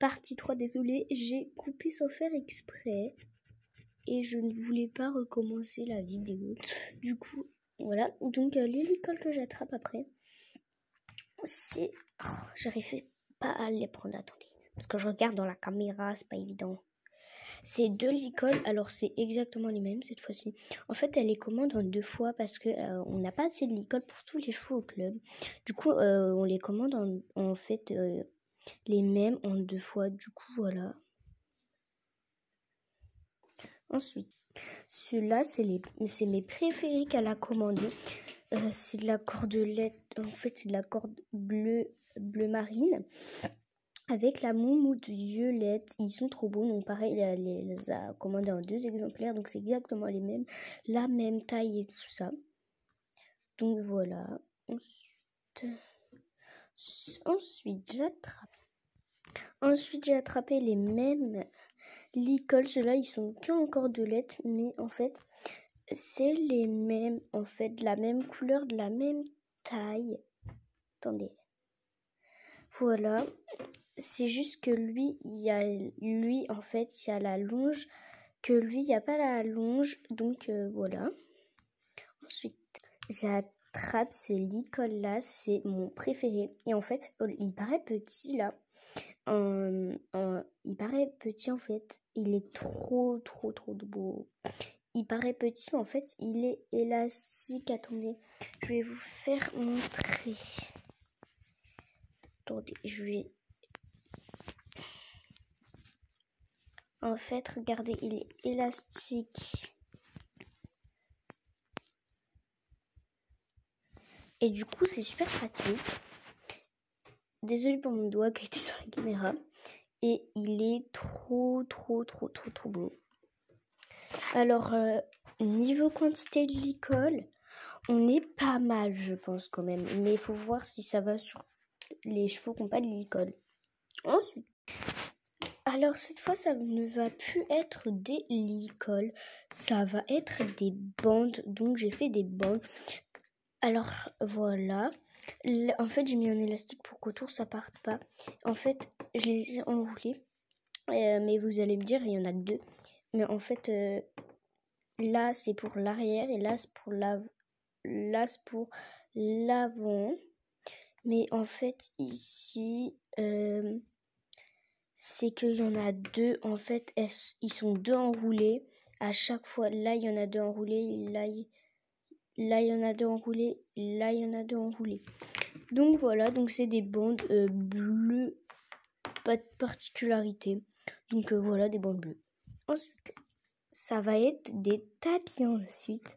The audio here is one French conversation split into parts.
partie 3, désolé, j'ai coupé sans faire exprès. Et je ne voulais pas recommencer la vidéo. Du coup, voilà. Donc, euh, les licoles que j'attrape après, c'est... Oh, J'arrive pas à les prendre, attendez. Parce que je regarde dans la caméra, c'est pas évident. C'est deux licoles, alors c'est exactement les mêmes cette fois-ci. En fait, elle les commande en deux fois parce que euh, on n'a pas assez de licoles pour tous les chevaux au club. Du coup, euh, on les commande en, en fait euh, les mêmes en deux fois. Du coup, voilà. Ensuite, celui-là, c'est mes préférés qu'elle a commandé. c'est de la cordelette, en fait, c'est de la corde bleue, bleu marine avec la moumoute violette. Ils sont trop beaux. Donc, pareil, elle les a commandés en deux exemplaires. Donc, c'est exactement les mêmes. La même taille et tout ça. Donc, voilà. Ensuite, ensuite j'attrape. Ensuite, j'ai attrapé les mêmes licoles. Ceux-là, ils sont qu'en cordelette. Mais en fait, c'est les mêmes. En fait, de la même couleur, de la même taille. Attendez. Voilà c'est juste que lui, il y a lui en fait, il y a la longe, que lui, il n'y a pas la longe, donc euh, voilà. Ensuite, j'attrape ce licol là, c'est mon préféré. Et en fait, oh, il paraît petit là. il paraît petit en fait. Il est trop, trop, trop beau. Il paraît petit, mais en fait, il est élastique. Attendez, je vais vous faire montrer. Attendez, je vais En fait, regardez, il est élastique. Et du coup, c'est super pratique. Désolée pour mon doigt qui été sur la caméra. Et il est trop, trop, trop, trop, trop beau. Alors, euh, niveau quantité de licol, on est pas mal, je pense, quand même. Mais il faut voir si ça va sur les chevaux qui n'ont pas de licol. Ensuite, alors cette fois, ça ne va plus être des licoles, ça va être des bandes. Donc j'ai fait des bandes. Alors voilà. En fait, j'ai mis un élastique pour qu'autour ça parte pas. En fait, je les ai enroulés. Euh, mais vous allez me dire, il y en a deux. Mais en fait, euh, là c'est pour l'arrière et là c'est pour l'avant. Mais en fait, ici, euh, c'est qu'il y en a deux. En fait, ils sont deux enroulés. À chaque fois, là, il y en a deux enroulés. Là, là, il y en a deux enroulés. Là, il y en a deux enroulés. Donc voilà, donc c'est des bandes euh, bleues. Pas de particularité. Donc euh, voilà, des bandes bleues. Ensuite, ça va être des tapis ensuite.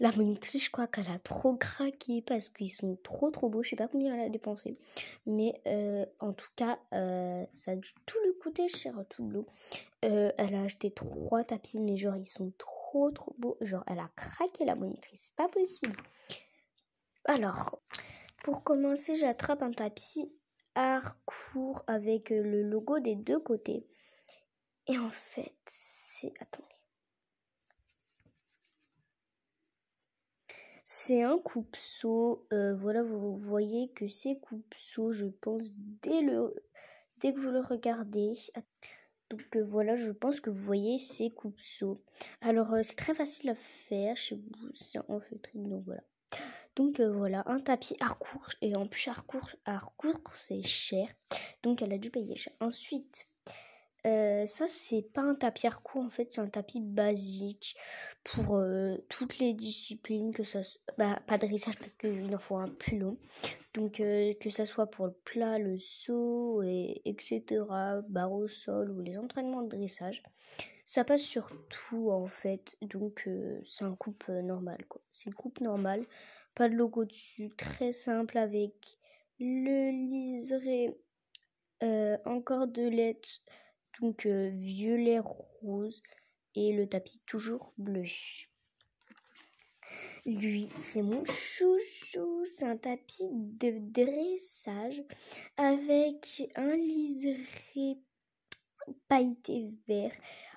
La monitrice, je crois qu'elle a trop craqué parce qu'ils sont trop trop beaux. Je sais pas combien elle a dépensé. Mais euh, en tout cas, euh, ça a tout le coûter cher, tout l'eau. Euh, elle a acheté trois tapis, mais genre ils sont trop trop beaux. Genre elle a craqué la monitrice. C'est pas possible. Alors, pour commencer, j'attrape un tapis court avec le logo des deux côtés. Et en fait, c'est... Attendez. C'est un coupe-seau. Euh, voilà, vous voyez que c'est coupe-seau, je pense, dès, le, dès que vous le regardez. Donc euh, voilà, je pense que vous voyez c'est coupe-seau. Alors euh, c'est très facile à faire chez vous, c'est en feutrine, donc voilà. Donc voilà, un tapis harcourt, et en plus harcourt, harcourt c'est cher, donc elle a dû payer. Ensuite, euh, ça, c'est pas un tapis recours, en fait, c'est un tapis basique pour euh, toutes les disciplines, que ça bah, pas de dressage parce qu'il en faut un plus long. Donc, euh, que ça soit pour le plat, le saut, et, etc., barre au sol ou les entraînements de dressage. Ça passe sur tout, en fait. Donc, c'est un coupe normal, quoi. C'est une coupe normale, pas de logo dessus, très simple avec le liseré encore de lettres donc euh, violet rose et le tapis toujours bleu. Lui, c'est mon chouchou. C'est un tapis de dressage avec un liseré pailleté vert,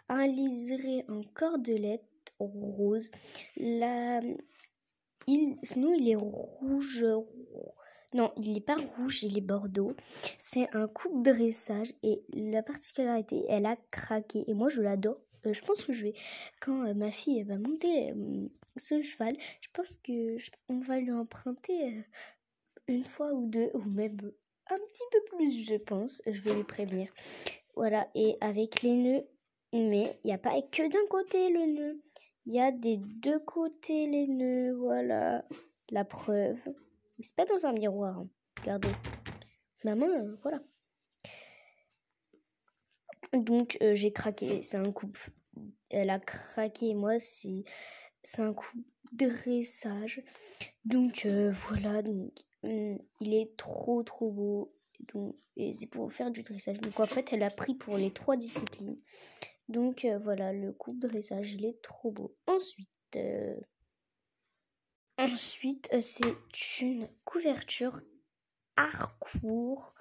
un liseré en cordelette rose. La, il, sinon, il est rouge. Non, il n'est pas rouge, il est bordeaux. C'est un coupe dressage et la particularité, elle a craqué. Et moi, je l'adore. Euh, je pense que je vais, quand euh, ma fille va monter euh, ce cheval, je pense que on va lui emprunter une fois ou deux, ou même un petit peu plus, je pense. Je vais lui prévenir. Voilà, et avec les nœuds, mais il n'y a pas que d'un côté le nœud. Il y a des deux côtés les nœuds, voilà la preuve. C'est pas dans un miroir. Hein. Regardez. Ma main, euh, voilà. Donc euh, j'ai craqué. C'est un coup. Elle a craqué. Moi, c'est un coup de dressage. Donc euh, voilà. Donc hmm, il est trop trop beau. Donc, et c'est pour faire du dressage. Donc en fait, elle a pris pour les trois disciplines. Donc voilà, le coup de dressage, il est trop beau. Ensuite. Ensuite, euh, c'est une couverture Harcourt,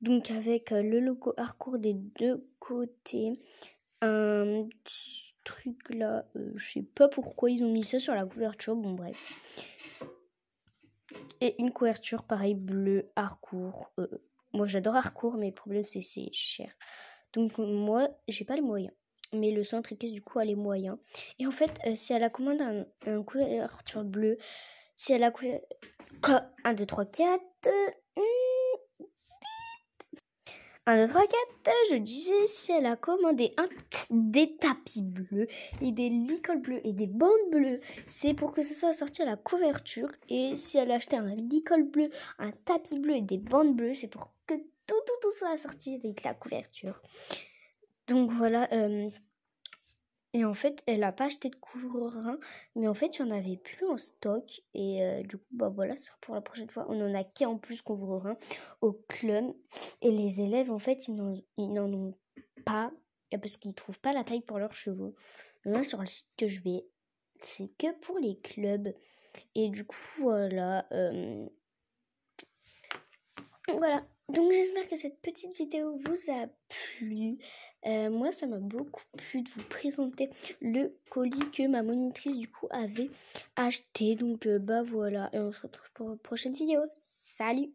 donc avec euh, le logo Harcourt des deux côtés. Un petit truc là, euh, je sais pas pourquoi ils ont mis ça sur la couverture, bon bref. Et une couverture pareil bleu Harcourt. moi j'adore Harcourt, mais le problème c'est c'est cher. Donc moi j'ai pas les moyens mais le centre équestre du coup a les moyens. Et en fait, euh, si elle a commandé un, un couverture bleue, si elle a 1, 2, 3, 4. 1, 2, 3, 4, je disais, si elle a commandé un, des tapis bleus et des licoles bleues et des bandes bleues, c'est pour que ce soit sorti à la couverture. Et si elle a acheté un licol bleu, un tapis bleu et des bandes bleues, c'est pour que tout, tout, tout soit sorti avec la couverture. Donc voilà. Euh, et en fait, elle n'a pas acheté de couvre-rein, mais en fait, il n'y en avait plus en stock. Et euh, du coup, bah voilà, c'est pour la prochaine fois. On en a qu'un en plus couvre-rein au club. Et les élèves, en fait, ils n'en ont pas parce qu'ils ne trouvent pas la taille pour leurs chevaux. Là, sur le site que je vais, c'est que pour les clubs. Et du coup, voilà. Euh, voilà. Donc j'espère que cette petite vidéo vous a plu. Euh, moi, ça m'a beaucoup plu de vous présenter le colis que ma monitrice du coup avait acheté. Donc, euh, bah voilà. Et on se retrouve pour une prochaine vidéo. Salut